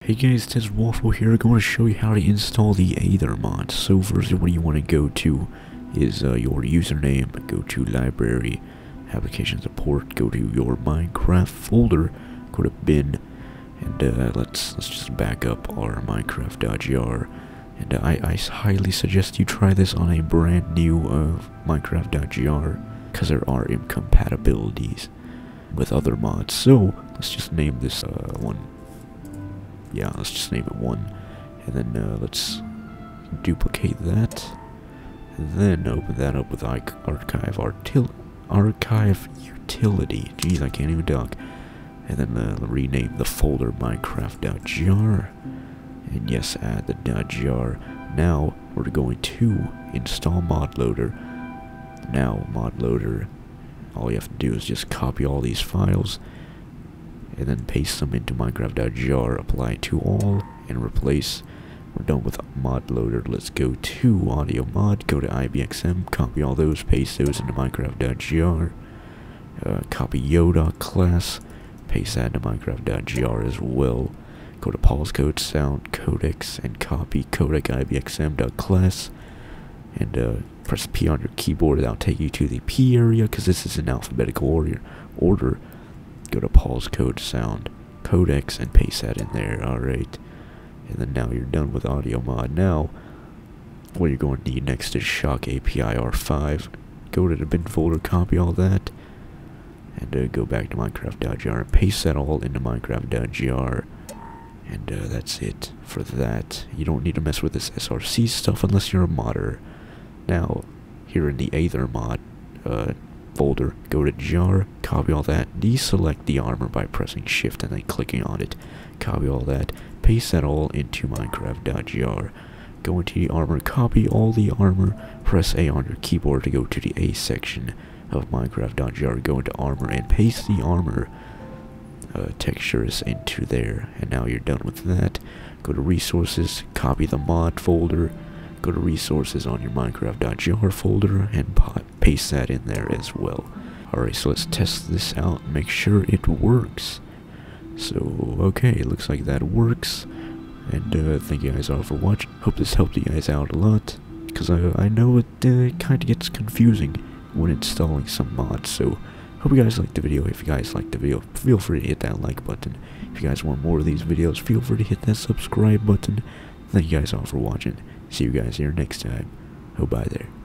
Hey guys, Tez Waffle here. I'm going to show you how to install the Aether mod. So first, what you want to go to is uh, your username. Go to Library, Application Support. Go to your Minecraft folder. Go to Bin, and uh, let's let's just back up our Minecraft.jar. And uh, I, I highly suggest you try this on a brand new uh, Minecraft.jar because there are incompatibilities with other mods. So let's just name this uh, one yeah, let's just name it 1. And then uh, let's duplicate that. And then open that up with archive artil archive utility. Jeez, I can't even talk. And then uh, rename the folder minecraft.jar. And yes, add the .jar. Now we're going to install modloader. Now modloader, all you have to do is just copy all these files and then paste them into minecraft.jar, apply to all, and replace. We're done with mod loader. Let's go to audio mod, go to IBXM, copy all those, paste those into minecraft.jar, uh, copy Yoda class, paste that into minecraft.jar as well. Go to paulscode sound codecs and copy codec ibxm.class and uh, press P on your keyboard. That'll take you to the P area because this is in alphabetical order. Order go to paulscode sound codecs and paste that in there. Alright. And then now you're done with audio mod. Now, what you're going to need next is ShockAhPI R5. Go to the bin folder, copy all that, and uh, go back to Minecraft.jar and paste that all into Minecraft.jar. And uh, that's it for that. You don't need to mess with this SRC stuff unless you're a modder. Now, here in the Aether mod, uh, folder, go to jar, copy all that, deselect the armor by pressing shift and then clicking on it, copy all that, paste that all into minecraft.jar, go into the armor, copy all the armor, press A on your keyboard to go to the A section of minecraft.jar, go into armor and paste the armor uh, textures into there, and now you're done with that, go to resources, copy the mod folder, go to resources on your minecraft.jar folder and paste that in there as well. Alright, so let's test this out and make sure it works. So, okay, it looks like that works. And uh, thank you guys all for watching. Hope this helped you guys out a lot. Because I, I know it uh, kind of gets confusing when installing some mods. So, hope you guys liked the video. If you guys liked the video, feel free to hit that like button. If you guys want more of these videos, feel free to hit that subscribe button. Thank you guys all for watching. See you guys here next time. Oh, bye there.